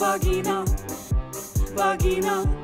vagina, vagina.